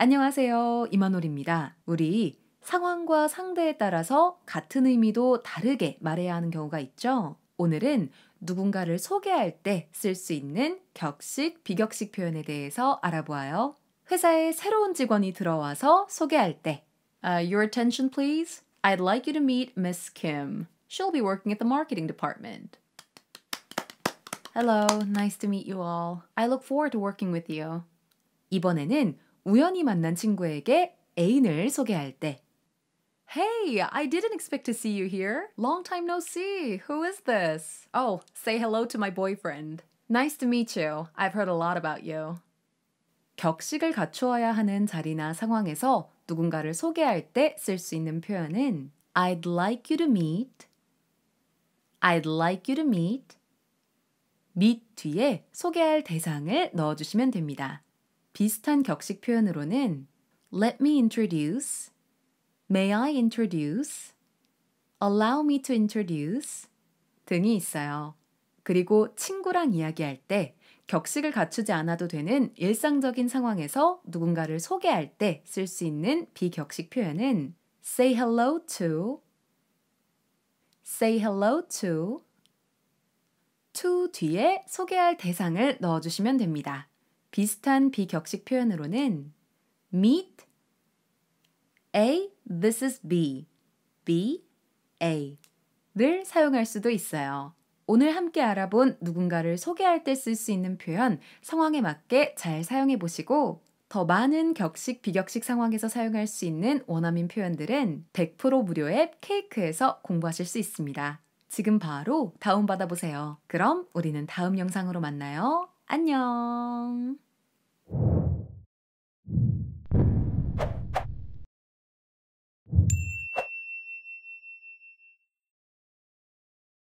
안녕하세요. 이만홀입니다. 우리 상황과 상대에 따라서 같은 의미도 다르게 말해야 하는 경우가 있죠. 오늘은 누군가를 소개할 때 쓸 수 있는 격식, 비격식 표현에 대해서 알아보아요. 회사에 새로운 직원이 들어와서 소개할 때 uh, Your attention please. I'd like you to meet Miss Kim. She'll be working at the marketing department. Hello, nice to meet you all. I look forward to working with you. 이번에는 우연히 만난 친구에게 애인을 소개할 때 Hey, I didn't expect to see you here. Long time no see. Who is this? Oh, say hello to my boyfriend. Nice to meet you. I've heard a lot about you. 격식을 갖추어야 하는 자리나 상황에서 누군가를 소개할 때 쓸 수 있는 표현은 I'd like you to meet. I'd like you to meet. meet 뒤에 소개할 대상을 넣어주시면 됩니다. 비슷한 격식 표현으로는 Let me introduce, May I introduce, Allow me to introduce 등이 있어요. 그리고 친구랑 이야기할 때 격식을 갖추지 않아도 되는 일상적인 상황에서 누군가를 소개할 때 쓸 수 있는 비격식 표현은 say hello to, say hello to, to 뒤에 소개할 대상을 넣어주시면 됩니다. 비슷한 비격식 표현으로는 meet A, this is B, B, A를 사용할 수도 있어요. 오늘 함께 알아본 누군가를 소개할 때 쓸 수 있는 표현 상황에 맞게 잘 사용해 보시고 더 많은 격식, 비격식 상황에서 사용할 수 있는 원어민 표현들은 100% 무료 앱 케이크에서 공부하실 수 있습니다. 지금 바로 다운받아 보세요. 그럼 우리는 다음 영상으로 만나요. 안녕! Thank you.